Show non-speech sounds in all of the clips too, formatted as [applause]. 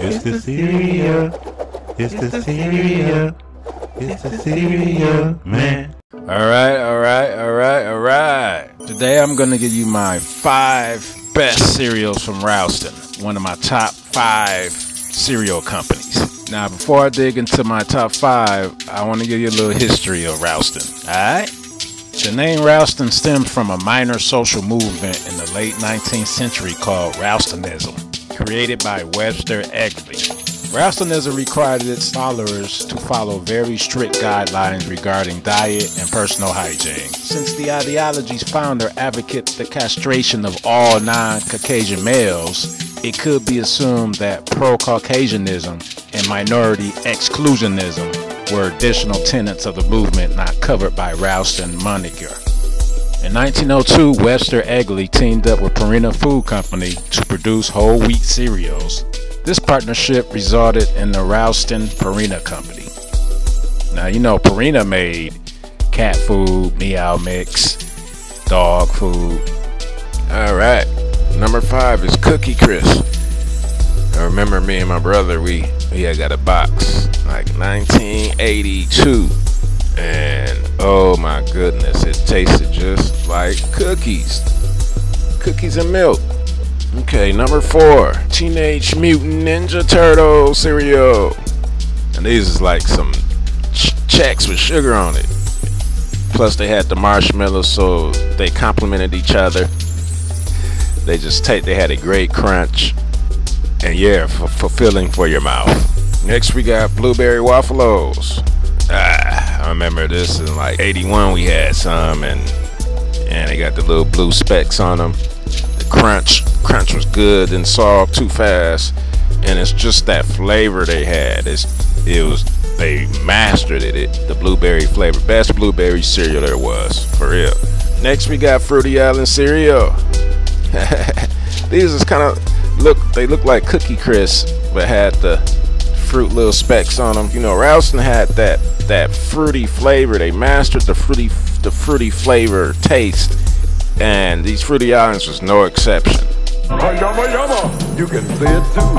It's the cereal. It's the cereal. It's the cereal, man. All right, all right, all right, all right. Today I'm going to give you my five best cereals from Ralston, one of my top five cereal companies. Now, before I dig into my top five, I want to give you a little history of Ralston. All right? The name Ralston stemmed from a minor social movement in the late 19th century called Ralstonism, created by Webster Edgerly. Ralstonism required its followers to follow very strict guidelines regarding diet and personal hygiene. Since the ideology's founder advocated the castration of all non Caucasian males, it could be assumed that pro Caucasianism and minority exclusionism were additional tenets of the movement not covered by Ralston moniker. In 1902, Webster Edgerly teamed up with Purina Food Company to produce whole wheat cereals this partnership resulted in the Ralston Purina Company. Now, you know, Purina made cat food, meow mix, dog food. All right, number five is Cookie Crisp. I remember me and my brother, we, we had got a box like 1982. And oh my goodness, it tasted just like cookies. Cookies and milk. Okay, number four, Teenage Mutant Ninja Turtle cereal. And these is like some ch- Chex with sugar on it. Plus, they had the marshmallows, so they complemented each other. They just take, they had a great crunch. And yeah, f- fulfilling for your mouth. Next, we got Blueberry Waffles. I remember this in like 81 we had some, and and they got the little blue specks on them. The crunch crunch was good and soft too fast. And it's just that flavor they had. It's it was they mastered it, it the blueberry flavor best blueberry cereal there was for real. Next we got fruity island cereal. [laughs] These is kind of look they look like cookie crisp but had the fruit little specks on them you know Ralston had that that fruity flavor they mastered the fruity the fruity flavor taste and these fruity islands was no exception you can say it too.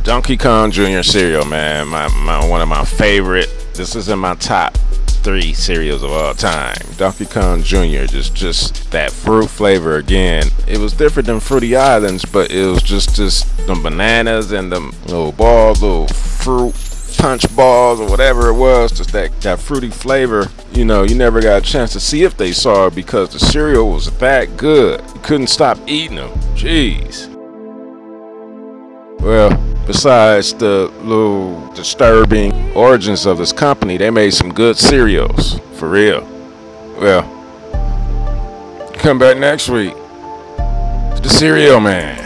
[sighs] Donkey Kong Jr. cereal, man. My, my one of my favorite. This is in my top three cereals of all time. Donkey Kong Jr. Just just that fruit flavor again. It was different than Fruity Islands, but it was just just the bananas and the little balls, little fruit punch balls or whatever it was, just that, that fruity flavor, you know, you never got a chance to see if they saw it because the cereal was that good. You couldn't stop eating them. Jeez. Well, besides the little disturbing origins of this company, they made some good cereals. For real. Well, come back next week to the Cereal Man.